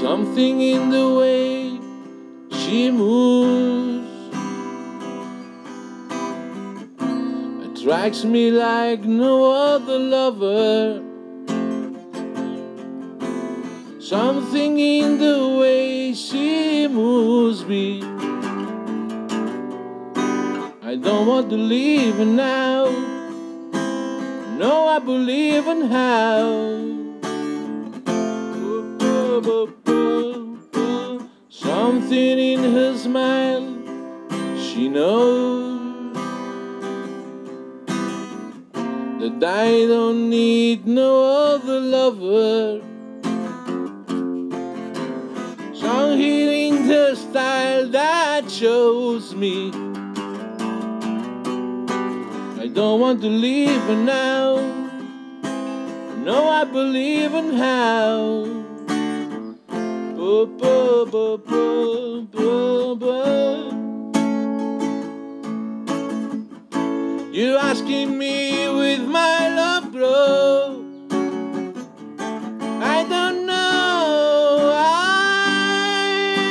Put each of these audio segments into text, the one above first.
Something in the way she moves attracts me like no other lover. Something in the way she moves me. I don't want to leave her now. No, I believe in how. Something in her smile, she knows that I don't need no other lover. Something in the style that shows me I don't want to leave her now. No, I believe in how. You're asking me with my love grow. I don't know. I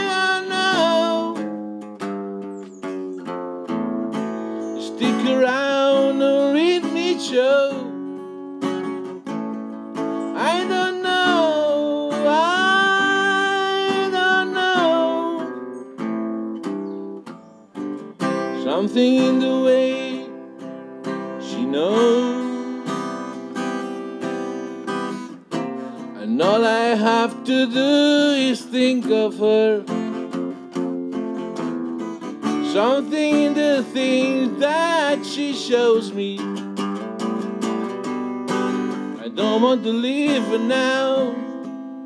don't know. Stick around or read me show. Something in the way she knows. And all I have to do is think of her. Something in the things that she shows me. I don't want to leave her now.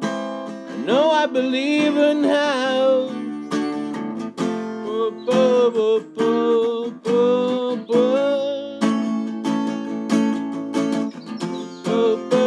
I know I believe in how. Oh, oh, oh, oh. Oh, oh.